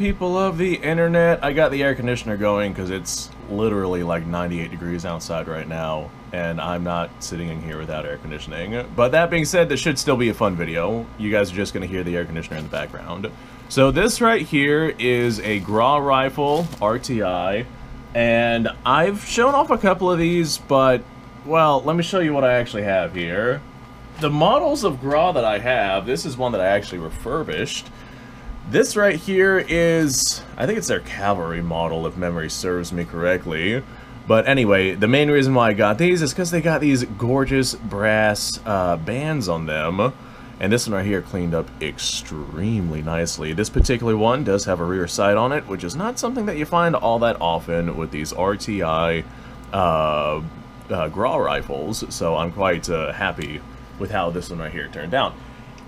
People of the internet. I got the air conditioner going because it's literally like 98 degrees outside right now, and I'm not sitting in here without air conditioning. But that being said, this should still be a fun video. You guys are just going to hear the air conditioner in the background. So this right here is a Gras rifle, RTI, and I've shown off a couple of these, but, well, let me show you what I actually have here. The models of Gras that I have, this is one that I actually refurbished, this right here is, I think it's their cavalry model if memory serves me correctly. But anyway, the main reason why I got these is because they got these gorgeous brass uh, bands on them. And this one right here cleaned up extremely nicely. This particular one does have a rear sight on it, which is not something that you find all that often with these RTI uh, uh, Gras rifles. So I'm quite uh, happy with how this one right here turned out.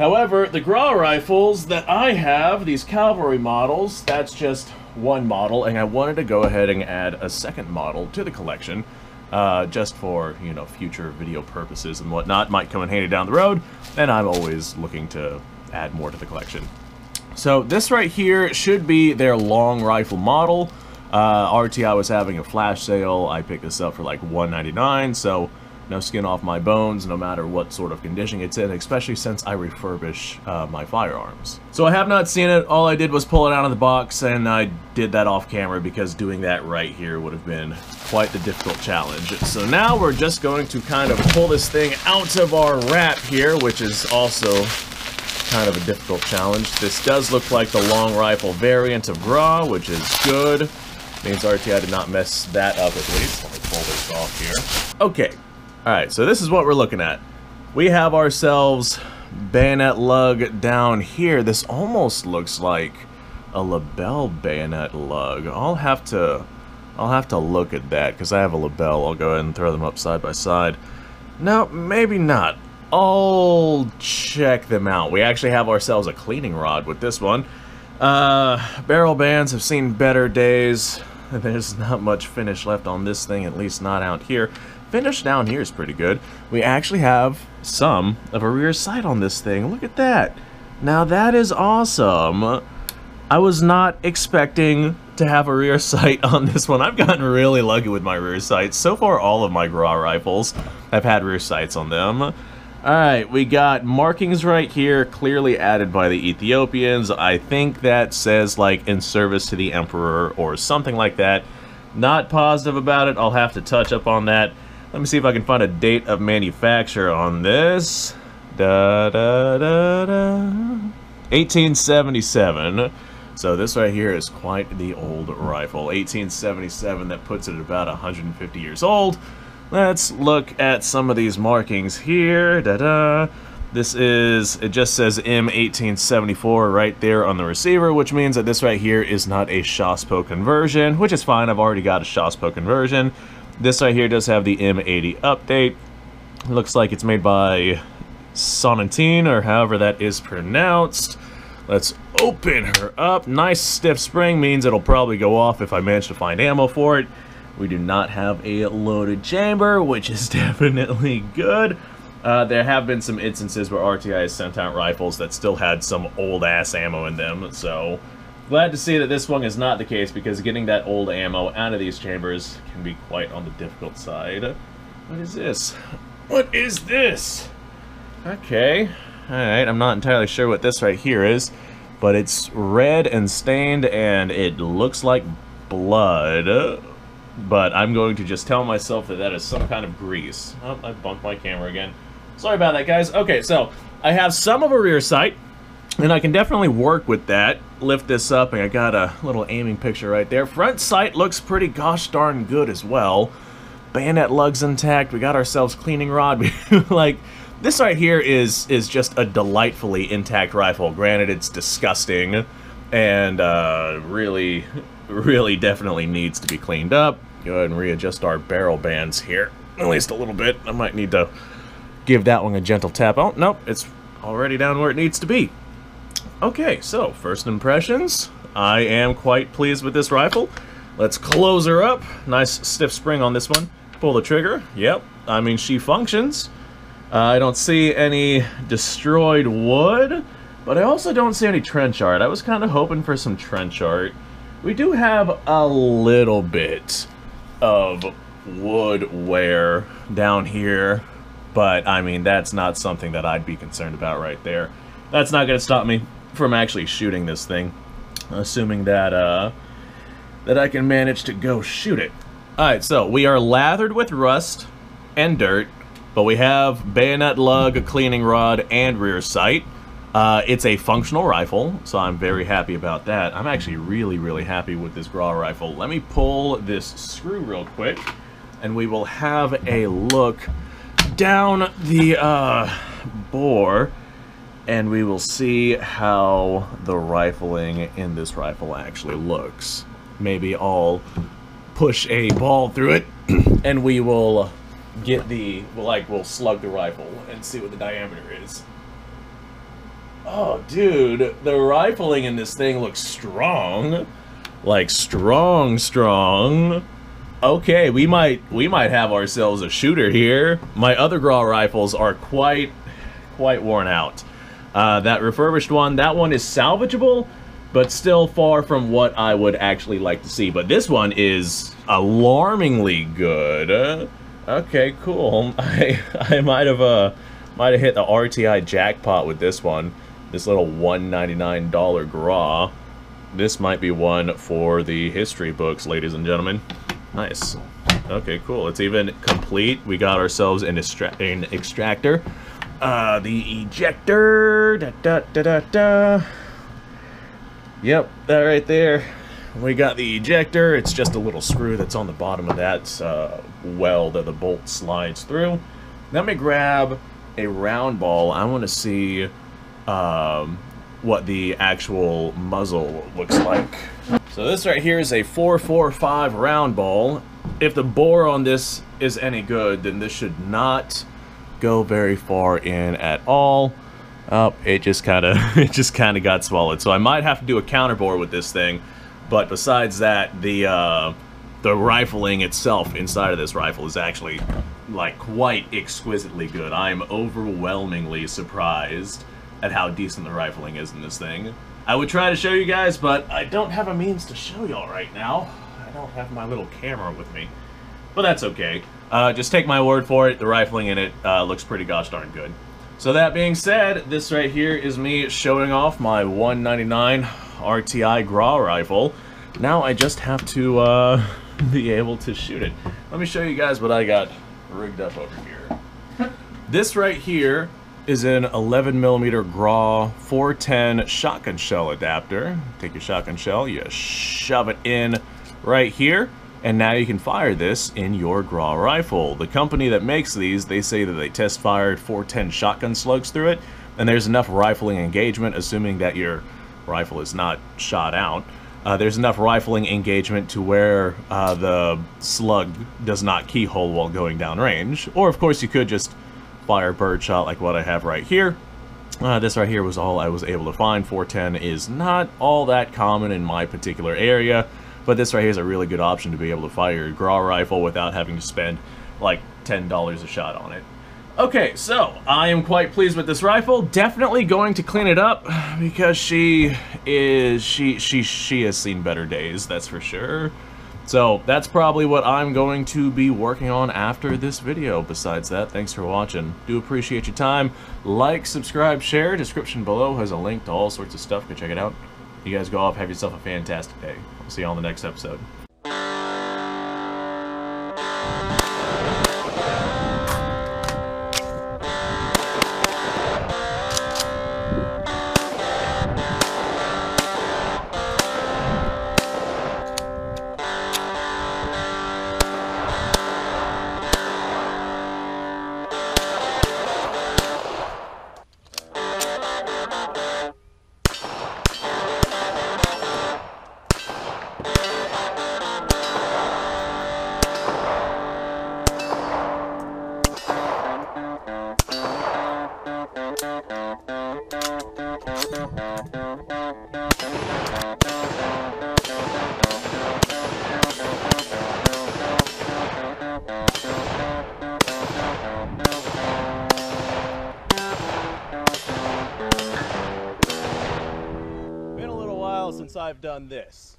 However, the Gras rifles that I have, these cavalry models, that's just one model, and I wanted to go ahead and add a second model to the collection, uh, just for, you know, future video purposes and whatnot. Might come in handy down the road, and I'm always looking to add more to the collection. So this right here should be their long rifle model. Uh, RTI was having a flash sale. I picked this up for like 199 so no skin off my bones, no matter what sort of condition it's in, especially since I refurbish uh, my firearms. So I have not seen it, all I did was pull it out of the box, and I did that off camera because doing that right here would have been quite the difficult challenge. So now we're just going to kind of pull this thing out of our wrap here, which is also kind of a difficult challenge. This does look like the long rifle variant of Gras, which is good. Means RTI did not mess that up at least. Let me pull this off here. Okay, Alright, so this is what we're looking at. We have ourselves bayonet lug down here. This almost looks like a Lebel bayonet lug. I'll have to I'll have to look at that because I have a Lebel. I'll go ahead and throw them up side by side. No, maybe not. I'll check them out. We actually have ourselves a cleaning rod with this one. Uh, barrel bands have seen better days. There's not much finish left on this thing, at least not out here finish down here is pretty good. We actually have some of a rear sight on this thing. Look at that. Now that is awesome. I was not expecting to have a rear sight on this one. I've gotten really lucky with my rear sights. So far, all of my Gras rifles have had rear sights on them. Alright, we got markings right here, clearly added by the Ethiopians. I think that says, like, in service to the Emperor or something like that. Not positive about it. I'll have to touch up on that. Let me see if I can find a date of manufacture on this. Da da da da. 1877. So this right here is quite the old rifle. 1877, that puts it at about 150 years old. Let's look at some of these markings here. Da-da. This is, it just says M1874 right there on the receiver, which means that this right here is not a Chassepot conversion, which is fine. I've already got a Chassepot conversion. This right here does have the M80 update. Looks like it's made by Sonatine, or however that is pronounced. Let's open her up. Nice stiff spring means it'll probably go off if I manage to find ammo for it. We do not have a loaded chamber, which is definitely good. Uh, there have been some instances where RTI has sent out rifles that still had some old-ass ammo in them, so Glad to see that this one is not the case because getting that old ammo out of these chambers can be quite on the difficult side. What is this? What is this? Okay. Alright, I'm not entirely sure what this right here is, but it's red and stained and it looks like blood. But I'm going to just tell myself that that is some kind of grease. Oh, I bumped my camera again. Sorry about that, guys. Okay, so I have some of a rear sight. And I can definitely work with that. Lift this up, and I got a little aiming picture right there. Front sight looks pretty gosh darn good as well. Bayonet lugs intact. We got ourselves cleaning rod. like, this right here is is just a delightfully intact rifle. Granted, it's disgusting and uh, really, really definitely needs to be cleaned up. Go ahead and readjust our barrel bands here. At least a little bit. I might need to give that one a gentle tap. Oh, nope, it's already down where it needs to be. Okay, so first impressions. I am quite pleased with this rifle. Let's close her up. Nice stiff spring on this one. Pull the trigger. Yep, I mean, she functions. Uh, I don't see any destroyed wood. But I also don't see any trench art. I was kind of hoping for some trench art. We do have a little bit of wood wear down here, but I mean, that's not something that I'd be concerned about right there. That's not going to stop me from actually shooting this thing, assuming that, uh, that I can manage to go shoot it. Alright, so we are lathered with rust and dirt, but we have bayonet lug, a cleaning rod, and rear sight. Uh, it's a functional rifle, so I'm very happy about that. I'm actually really, really happy with this Gras rifle. Let me pull this screw real quick, and we will have a look down the uh, bore, and we will see how the rifling in this rifle actually looks. Maybe I'll push a ball through it, and we will get the, like, we'll slug the rifle and see what the diameter is. Oh, dude, the rifling in this thing looks strong. Like, strong, strong. Okay, we might we might have ourselves a shooter here. My other Gras rifles are quite quite worn out. Uh, that refurbished one, that one is salvageable, but still far from what I would actually like to see. But this one is alarmingly good. okay, cool. I I might have uh might have hit the RTI jackpot with this one. This little $199 Gras. This might be one for the history books, ladies and gentlemen. Nice. Okay, cool. It's even complete. We got ourselves an, an extractor. Uh, the ejector. Da, da, da, da, da. Yep, that right there. We got the ejector. It's just a little screw that's on the bottom of that uh, well that the bolt slides through. Let me grab a round ball. I want to see um, what the actual muzzle looks like. So this right here is a 445 round ball. If the bore on this is any good, then this should not go very far in at all. Oh, it just kind of it just kind of got swallowed. So I might have to do a counter bore with this thing. But besides that, the uh, the rifling itself inside of this rifle is actually like quite exquisitely good. I'm overwhelmingly surprised at how decent the rifling is in this thing. I would try to show you guys, but I don't have a means to show y'all right now. I don't have my little camera with me. But that's okay. Uh, just take my word for it, the rifling in it uh, looks pretty gosh darn good. So that being said, this right here is me showing off my 199 RTI Gras rifle. Now I just have to uh, be able to shoot it. Let me show you guys what I got rigged up over here. This right here is an 11 millimeter Gras 410 shotgun shell adapter. Take your shotgun shell, you shove it in right here, and now you can fire this in your Gras rifle. The company that makes these, they say that they test fired 410 shotgun slugs through it, and there's enough rifling engagement, assuming that your rifle is not shot out. Uh, there's enough rifling engagement to where uh, the slug does not keyhole while going downrange. Or, of course, you could just fire bird shot like what I have right here. Uh, this right here was all I was able to find. 410 is not all that common in my particular area, but this right here is a really good option to be able to fire a Gras rifle without having to spend like $10 a shot on it. Okay, so I am quite pleased with this rifle. Definitely going to clean it up because she is she she she has seen better days, that's for sure. So that's probably what I'm going to be working on after this video. Besides that, thanks for watching. Do appreciate your time. Like, subscribe, share. Description below has a link to all sorts of stuff. Go check it out. You guys go off. Have yourself a fantastic day. See you on the next episode. Once I've done this.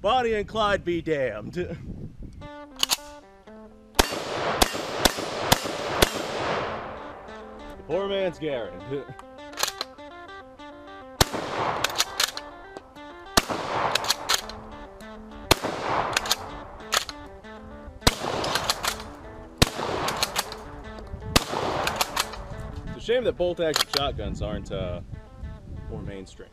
Bonnie and Clyde be damned. Poor man's Garand. shame that bolt action shotguns aren't uh, more mainstream.